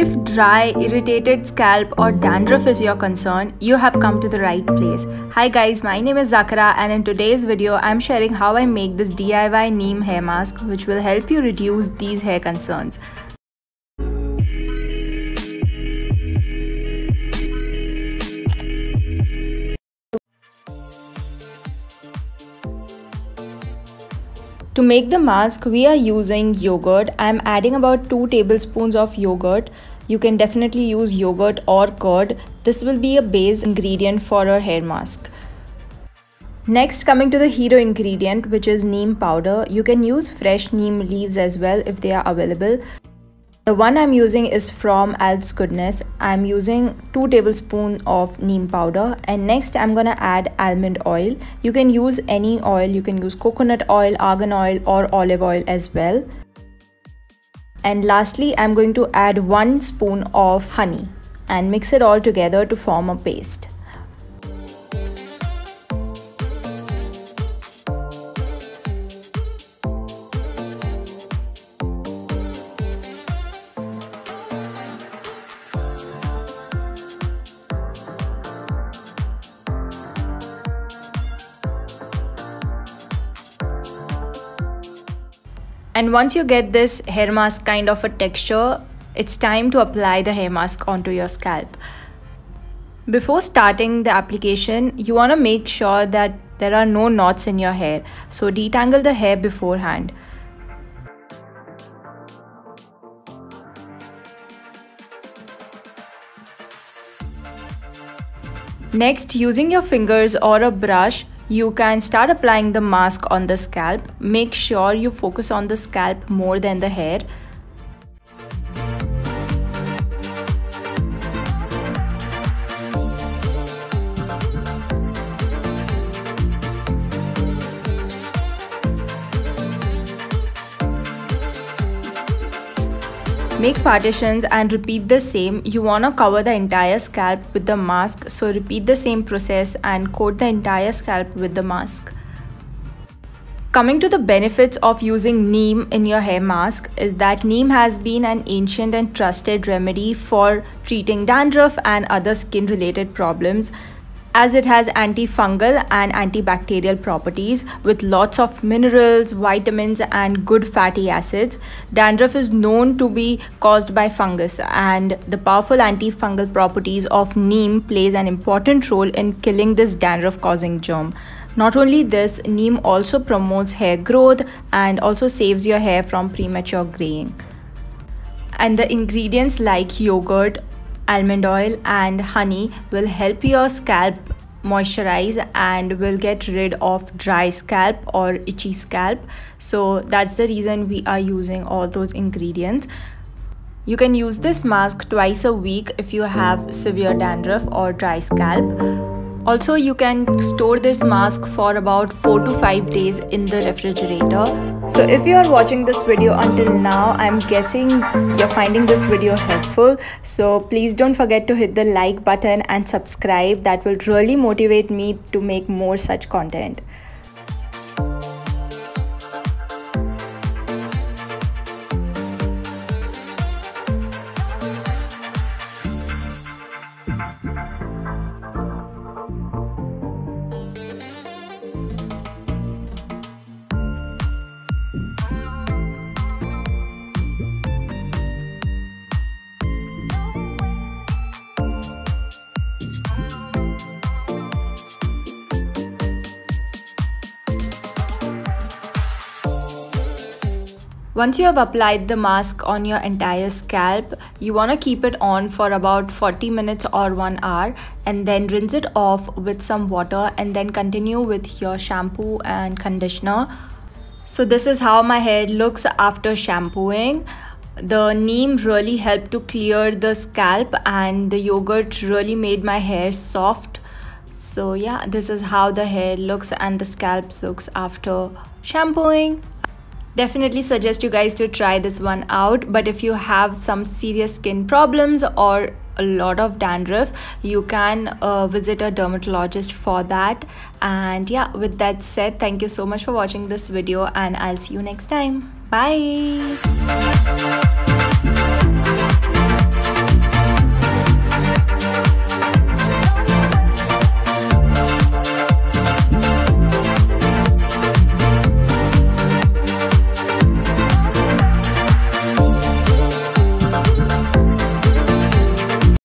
If dry, irritated scalp or dandruff is your concern, you have come to the right place. Hi guys, my name is Zakera and in today's video, I'm sharing how I make this DIY neem hair mask which will help you reduce these hair concerns. To make the mask, we are using yogurt. I'm adding about 2 tablespoons of yogurt. You can definitely use yogurt or curd. This will be a base ingredient for our hair mask. Next, coming to the hero ingredient, which is neem powder. You can use fresh neem leaves as well if they are available. The one I'm using is from Alps Goodness. I'm using 2 tablespoons of neem powder and next I'm gonna add almond oil. You can use any oil, you can use coconut oil, argan oil or olive oil as well. And lastly I'm going to add 1 spoon of honey and mix it all together to form a paste. And once you get this hair mask kind of a texture, it's time to apply the hair mask onto your scalp. Before starting the application, you want to make sure that there are no knots in your hair. So detangle the hair beforehand. Next, using your fingers or a brush, you can start applying the mask on the scalp. Make sure you focus on the scalp more than the hair. Make partitions and repeat the same. You want to cover the entire scalp with the mask. So repeat the same process and coat the entire scalp with the mask. Coming to the benefits of using neem in your hair mask is that neem has been an ancient and trusted remedy for treating dandruff and other skin related problems as it has antifungal and antibacterial properties with lots of minerals, vitamins and good fatty acids. Dandruff is known to be caused by fungus and the powerful antifungal properties of neem plays an important role in killing this dandruff causing germ. Not only this, neem also promotes hair growth and also saves your hair from premature graying. And the ingredients like yogurt, almond oil and honey will help your scalp moisturize and will get rid of dry scalp or itchy scalp. So that's the reason we are using all those ingredients. You can use this mask twice a week if you have severe dandruff or dry scalp. Also, you can store this mask for about 4 to 5 days in the refrigerator. So if you are watching this video until now, I'm guessing you're finding this video helpful. So please don't forget to hit the like button and subscribe. That will really motivate me to make more such content. Once you have applied the mask on your entire scalp, you want to keep it on for about 40 minutes or 1 hour and then rinse it off with some water and then continue with your shampoo and conditioner. So this is how my hair looks after shampooing. The neem really helped to clear the scalp and the yogurt really made my hair soft. So yeah, this is how the hair looks and the scalp looks after shampooing definitely suggest you guys to try this one out. But if you have some serious skin problems or a lot of dandruff you can uh, visit a dermatologist for that. And yeah with that said thank you so much for watching this video and i'll see you next time. Bye